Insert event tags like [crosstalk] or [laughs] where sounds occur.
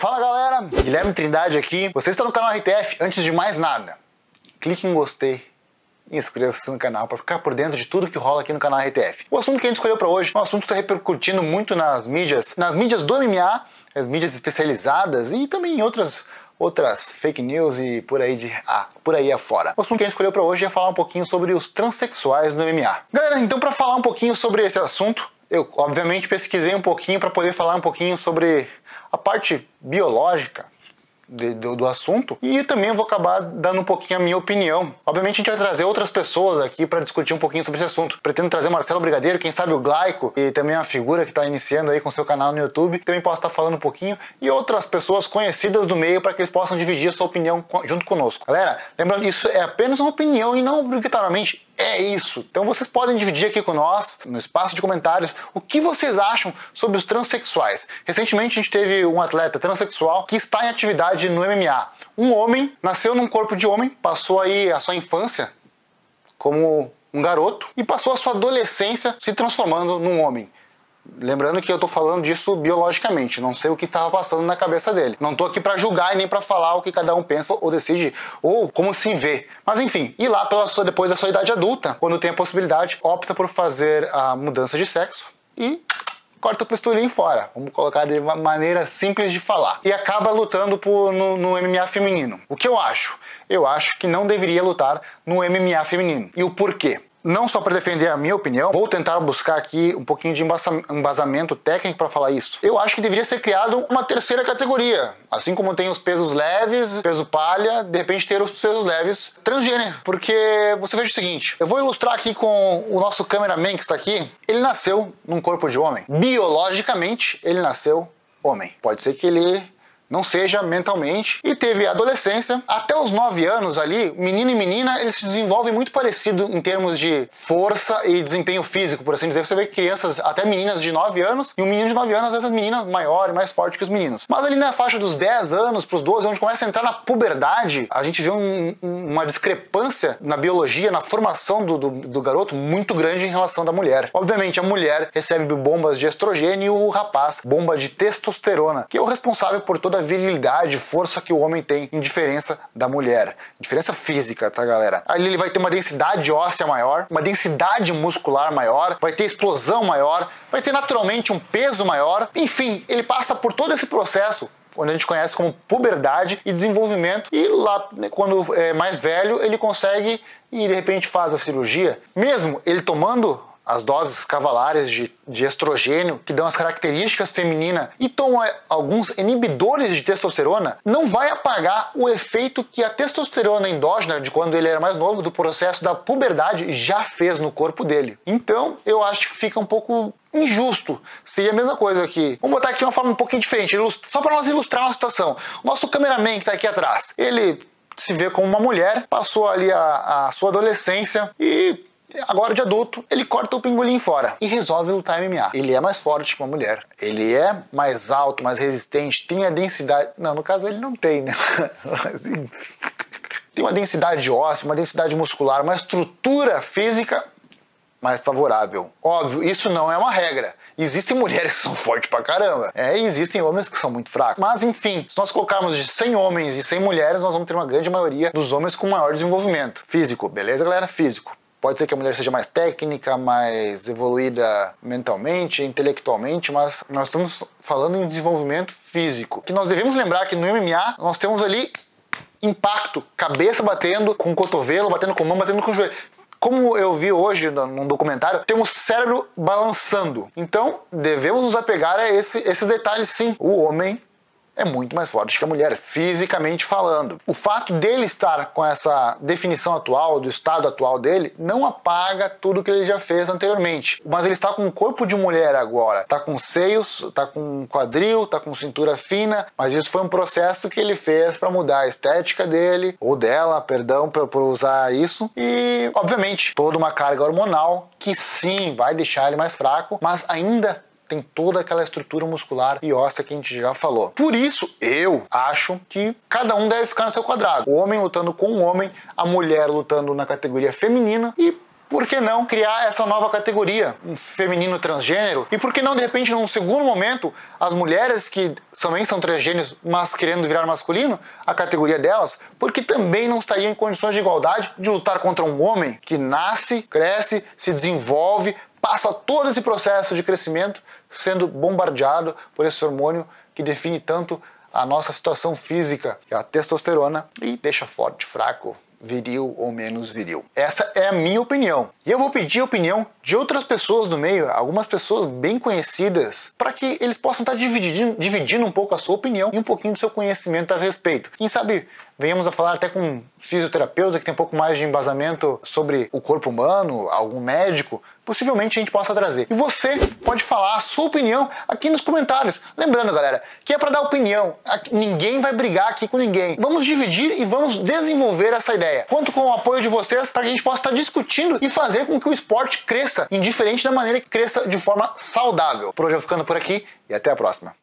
Fala galera, Guilherme Trindade aqui. Você está no canal RTF. Antes de mais nada, clique em gostei e inscreva-se no canal para ficar por dentro de tudo que rola aqui no canal RTF. O assunto que a gente escolheu para hoje é um assunto que está repercutindo muito nas mídias, nas mídias do MMA, as mídias especializadas e também em outras outras fake news e por aí de ah, por aí afora. O assunto que a gente escolheu para hoje é falar um pouquinho sobre os transexuais no MMA. Galera, então para falar um pouquinho sobre esse assunto, eu obviamente pesquisei um pouquinho para poder falar um pouquinho sobre a parte biológica de, do, do, assunto e também vou acabar dando um pouquinho a minha opinião. Obviamente a gente vai trazer outras pessoas aqui para discutir um pouquinho sobre esse assunto. Pretendo trazer Marcelo Brigadeiro, quem sabe o Glaico e também a figura que está iniciando aí com seu canal no YouTube, também posso estar falando um pouquinho e outras pessoas conhecidas do meio para que eles possam dividir a sua opinião junto conosco. Galera, lembrando isso é apenas uma opinião e não obrigatoriamente é isso. Então vocês podem dividir aqui com nós, no espaço de comentários, o que vocês acham sobre os transexuais. Recentemente a gente teve um atleta transexual que está em atividade no MMA. Um homem nasceu num corpo de homem, passou aí a sua infância como um garoto e passou a sua adolescência se transformando num homem. Lembrando que eu tô falando disso biologicamente, não sei o que estava passando na cabeça dele. Não tô aqui para julgar e nem para falar o que cada um pensa ou decide ou como se vê. Mas enfim, e lá pela sua, depois da sua idade adulta, quando tem a possibilidade, opta por fazer a mudança de sexo e corta o pistolinho fora. Vamos colocar de uma maneira simples de falar. E acaba lutando por, no, no MMA feminino. O que eu acho? Eu acho que não deveria lutar no MMA feminino. E o porquê? Não só para defender a minha opinião, vou tentar buscar aqui um pouquinho de embasamento técnico para falar isso. Eu acho que deveria ser criado uma terceira categoria, assim como tem os pesos leves, peso palha, de repente ter os pesos leves transgênero, porque você veja o seguinte, eu vou ilustrar aqui com o nosso cameraman que está aqui, ele nasceu num corpo de homem, biologicamente ele nasceu homem. Pode ser que ele não seja mentalmente. E teve adolescência, até os 9 anos ali, menino e menina, eles se desenvolvem muito parecido em termos de força e desempenho físico, por assim dizer. Você vê crianças, até meninas de 9 anos, e um menino de 9 anos, vezes meninas maior e mais forte que os meninos. Mas ali na faixa dos 10 anos pros 12, onde começa a entrar na puberdade, a gente vê um, uma discrepância na biologia, na formação do, do, do garoto muito grande em relação da mulher. Obviamente, a mulher recebe bombas de estrogênio e o rapaz bomba de testosterona, que é o responsável por toda virilidade, força que o homem tem em diferença da mulher. Diferença física, tá, galera? Ali ele vai ter uma densidade óssea maior, uma densidade muscular maior, vai ter explosão maior, vai ter naturalmente um peso maior. Enfim, ele passa por todo esse processo onde a gente conhece como puberdade e desenvolvimento, e lá, né, quando é mais velho, ele consegue e de repente faz a cirurgia, mesmo ele tomando as doses cavalares de, de estrogênio, que dão as características femininas, e toma alguns inibidores de testosterona, não vai apagar o efeito que a testosterona endógena, de quando ele era mais novo, do processo da puberdade, já fez no corpo dele. Então, eu acho que fica um pouco injusto. Seria a mesma coisa aqui. Vamos botar aqui uma forma um pouquinho diferente, só para nós ilustrar uma situação. Nosso cameraman que está aqui atrás, ele se vê como uma mulher, passou ali a, a sua adolescência e Agora de adulto, ele corta o pingolim fora e resolve lutar MMA. Ele é mais forte que uma mulher. Ele é mais alto, mais resistente, tem a densidade. Não, no caso ele não tem, né? [laughs] Assim, tem uma densidade óssea, uma densidade muscular, uma estrutura física mais favorável. Óbvio, isso não é uma regra. Existem mulheres que são fortes pra caramba. É, e existem homens que são muito fracos. Mas enfim, se nós colocarmos de 100 homens e 100 mulheres, nós vamos ter uma grande maioria dos homens com maior desenvolvimento físico. Beleza, galera? Físico. Pode ser que a mulher seja mais técnica, mais evoluída mentalmente, intelectualmente, mas nós estamos falando em desenvolvimento físico. Que nós devemos lembrar que no MMA nós temos ali impacto, cabeça batendo com o cotovelo, batendo com a mão, batendo com o joelho. Como eu vi hoje num documentário, temos cérebro balançando. Então, devemos nos apegar a esse, esses detalhes sim. O homem é muito mais forte que a mulher, fisicamente falando. O fato dele estar com essa definição atual, do estado atual dele, não apaga tudo que ele já fez anteriormente. Mas ele está com o corpo de mulher agora. Está com seios, está com quadril, está com cintura fina, mas isso foi um processo que ele fez para mudar a estética dele, ou dela, perdão por usar isso. E, obviamente, toda uma carga hormonal que sim vai deixar ele mais fraco, mas ainda tem toda aquela estrutura muscular e óssea que a gente já falou. Por isso, eu acho que cada um deve ficar no seu quadrado. O homem lutando com o homem, a mulher lutando na categoria feminina e por que não criar essa nova categoria, um feminino transgênero? E por que não, de repente, num segundo momento, as mulheres que também são transgêneros, mas querendo virar masculino, a categoria delas, porque também não estariam em condições de igualdade de lutar contra um homem que nasce, cresce, se desenvolve, passa todo esse processo de crescimento sendo bombardeado por esse hormônio que define tanto a nossa situação física, que é a testosterona, e deixa forte, fraco, viril ou menos viril. Essa é a minha opinião. E eu vou pedir a opinião de outras pessoas do meio, algumas pessoas bem conhecidas, para que eles possam estar dividindo, dividindo um pouco a sua opinião e um pouquinho do seu conhecimento a respeito. Quem sabe venhamos a falar até com um fisioterapeuta que tem um pouco mais de embasamento sobre o corpo humano, algum médico, possivelmente a gente possa trazer. E você pode falar a sua opinião aqui nos comentários. Lembrando, galera, que é para dar opinião. Ninguém vai brigar aqui com ninguém. Vamos dividir e vamos desenvolver essa ideia. Conto com o apoio de vocês para que a gente possa estar discutindo e fazer com que o esporte cresça, indiferente da maneira que cresça de forma saudável. Por hoje eu ficando por aqui e até a próxima.